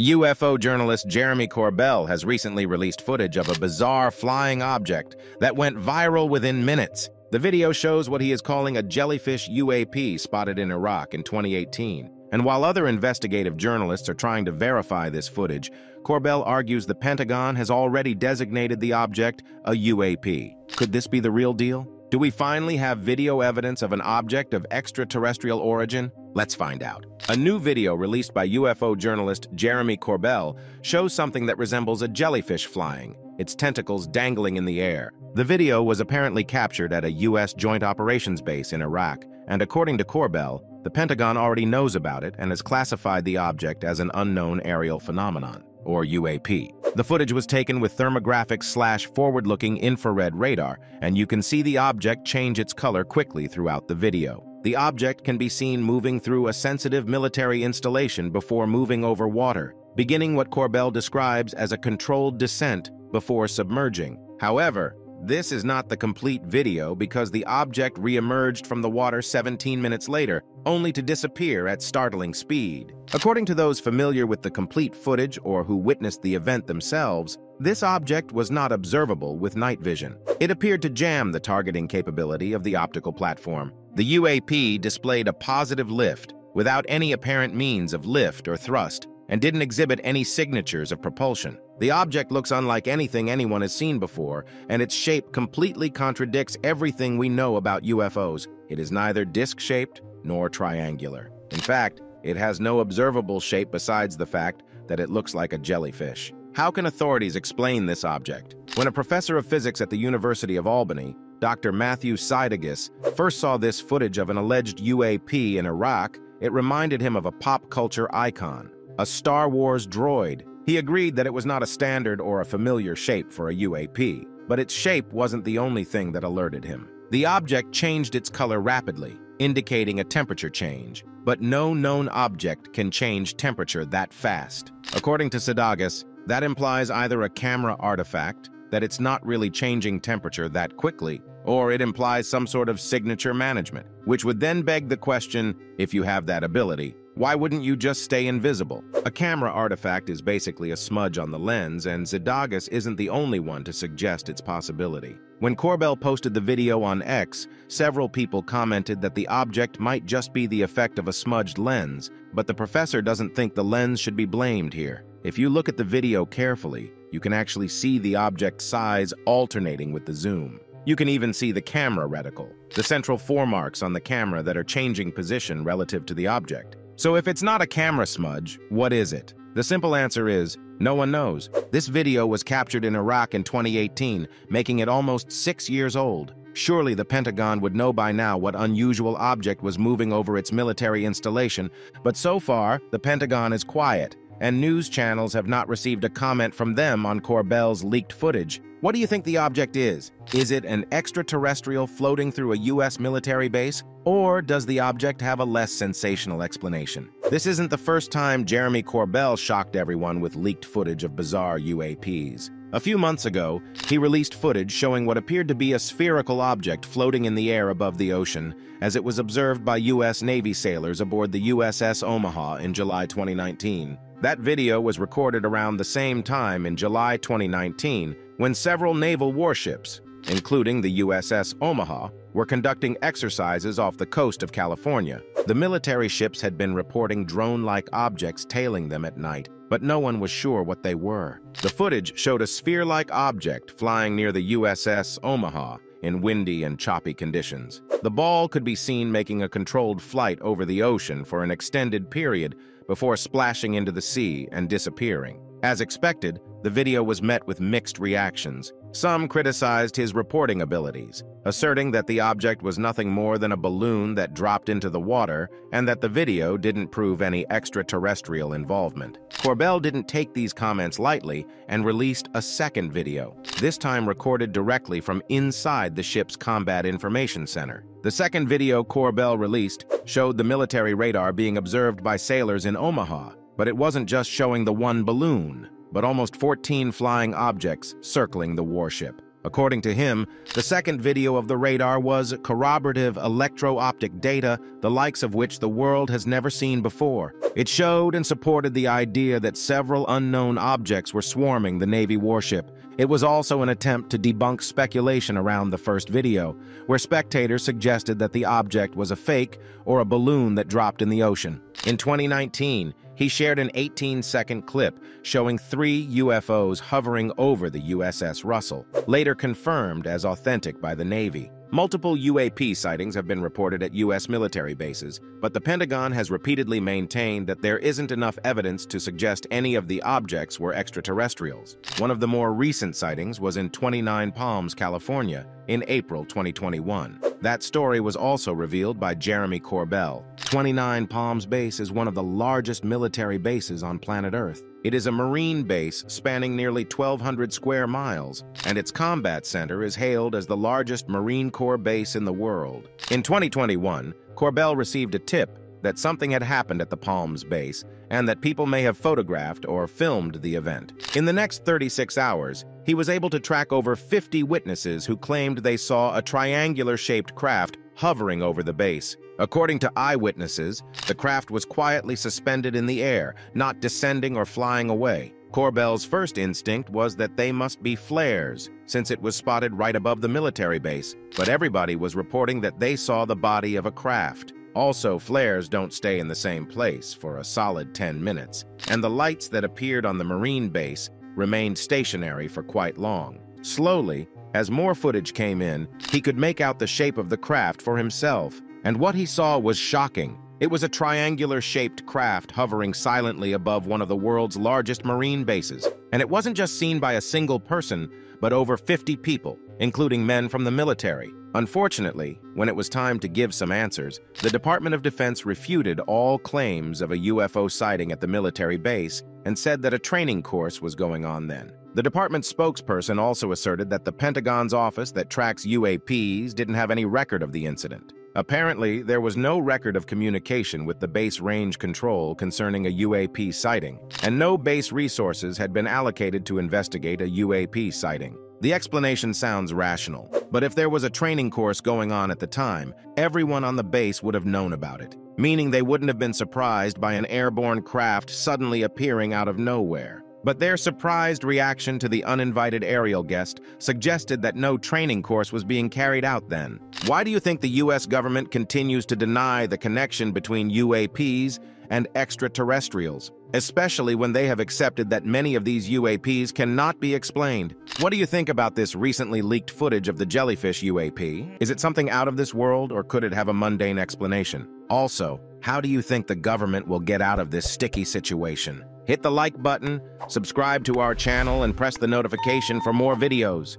UFO journalist Jeremy Corbell has recently released footage of a bizarre flying object that went viral within minutes. The video shows what he is calling a jellyfish UAP spotted in Iraq in 2018. And while other investigative journalists are trying to verify this footage, Corbell argues the Pentagon has already designated the object a UAP. Could this be the real deal? Do we finally have video evidence of an object of extraterrestrial origin? Let's find out. A new video released by UFO journalist Jeremy Corbell shows something that resembles a jellyfish flying, its tentacles dangling in the air. The video was apparently captured at a U.S. Joint Operations Base in Iraq, and according to Corbell, the Pentagon already knows about it and has classified the object as an unknown aerial phenomenon, or UAP. The footage was taken with thermographic slash forward-looking infrared radar, and you can see the object change its color quickly throughout the video. The object can be seen moving through a sensitive military installation before moving over water, beginning what Corbell describes as a controlled descent before submerging. However, this is not the complete video because the object re-emerged from the water 17 minutes later, only to disappear at startling speed. According to those familiar with the complete footage or who witnessed the event themselves, this object was not observable with night vision. It appeared to jam the targeting capability of the optical platform. The UAP displayed a positive lift without any apparent means of lift or thrust and didn't exhibit any signatures of propulsion. The object looks unlike anything anyone has seen before, and its shape completely contradicts everything we know about UFOs. It is neither disc-shaped nor triangular. In fact, it has no observable shape besides the fact that it looks like a jellyfish. How can authorities explain this object? When a professor of physics at the University of Albany, Dr. Matthew Szydagis, first saw this footage of an alleged UAP in Iraq, it reminded him of a pop culture icon, a Star Wars droid he agreed that it was not a standard or a familiar shape for a UAP, but its shape wasn't the only thing that alerted him. The object changed its color rapidly, indicating a temperature change, but no known object can change temperature that fast. According to Szydagis, that implies either a camera artifact, that it's not really changing temperature that quickly, or it implies some sort of signature management, which would then beg the question, if you have that ability, why wouldn't you just stay invisible? A camera artifact is basically a smudge on the lens, and Szydagis isn't the only one to suggest its possibility. When Corbell posted the video on X, several people commented that the object might just be the effect of a smudged lens, but the professor doesn't think the lens should be blamed here. If you look at the video carefully, you can actually see the object's size alternating with the zoom. You can even see the camera reticle, the central foremarks on the camera that are changing position relative to the object. So if it's not a camera smudge, what is it? The simple answer is, no one knows. This video was captured in Iraq in 2018, making it almost six years old. Surely the Pentagon would know by now what unusual object was moving over its military installation, but so far, the Pentagon is quiet, and news channels have not received a comment from them on Corbell's leaked footage. What do you think the object is? Is it an extraterrestrial floating through a U.S. military base? Or does the object have a less sensational explanation? This isn't the first time Jeremy Corbell shocked everyone with leaked footage of bizarre UAPs. A few months ago, he released footage showing what appeared to be a spherical object floating in the air above the ocean, as it was observed by U.S. Navy sailors aboard the USS Omaha in July 2019. That video was recorded around the same time in July 2019 when several naval warships, including the USS Omaha, were conducting exercises off the coast of California. The military ships had been reporting drone-like objects tailing them at night, but no one was sure what they were. The footage showed a sphere-like object flying near the USS Omaha in windy and choppy conditions. The ball could be seen making a controlled flight over the ocean for an extended period before splashing into the sea and disappearing. As expected, the video was met with mixed reactions. Some criticized his reporting abilities, asserting that the object was nothing more than a balloon that dropped into the water and that the video didn't prove any extraterrestrial involvement. Corbell didn't take these comments lightly and released a second video, this time recorded directly from inside the ship's Combat Information Center. The second video Corbell released showed the military radar being observed by sailors in Omaha, but it wasn't just showing the one balloon, but almost 14 flying objects circling the warship. According to him, the second video of the radar was corroborative electro-optic data, the likes of which the world has never seen before. It showed and supported the idea that several unknown objects were swarming the Navy warship. It was also an attempt to debunk speculation around the first video, where spectators suggested that the object was a fake or a balloon that dropped in the ocean. In 2019, he shared an 18-second clip showing three UFOs hovering over the USS Russell, later confirmed as authentic by the Navy. Multiple UAP sightings have been reported at U.S. military bases, but the Pentagon has repeatedly maintained that there isn't enough evidence to suggest any of the objects were extraterrestrials. One of the more recent sightings was in 29 Palms, California, in April 2021. That story was also revealed by Jeremy Corbell. 29 Palms Base is one of the largest military bases on planet Earth. It is a marine base spanning nearly 1,200 square miles, and its combat center is hailed as the largest Marine Corps base in the world. In 2021, Corbell received a tip that something had happened at the Palms base and that people may have photographed or filmed the event. In the next 36 hours, he was able to track over 50 witnesses who claimed they saw a triangular-shaped craft hovering over the base. According to eyewitnesses, the craft was quietly suspended in the air, not descending or flying away. Corbell's first instinct was that they must be flares, since it was spotted right above the military base, but everybody was reporting that they saw the body of a craft. Also, flares don't stay in the same place for a solid 10 minutes, and the lights that appeared on the Marine base remained stationary for quite long. Slowly, as more footage came in, he could make out the shape of the craft for himself, and what he saw was shocking. It was a triangular-shaped craft hovering silently above one of the world's largest marine bases. And it wasn't just seen by a single person, but over 50 people, including men from the military. Unfortunately, when it was time to give some answers, the Department of Defense refuted all claims of a UFO sighting at the military base and said that a training course was going on then. The department's spokesperson also asserted that the Pentagon's office that tracks UAPs didn't have any record of the incident. Apparently, there was no record of communication with the base range control concerning a UAP sighting, and no base resources had been allocated to investigate a UAP sighting. The explanation sounds rational, but if there was a training course going on at the time, everyone on the base would have known about it, meaning they wouldn't have been surprised by an airborne craft suddenly appearing out of nowhere. But their surprised reaction to the uninvited aerial guest suggested that no training course was being carried out then. Why do you think the U.S. government continues to deny the connection between UAPs and extraterrestrials, especially when they have accepted that many of these UAPs cannot be explained? What do you think about this recently leaked footage of the jellyfish UAP? Is it something out of this world, or could it have a mundane explanation? Also, how do you think the government will get out of this sticky situation? Hit the like button, subscribe to our channel, and press the notification for more videos.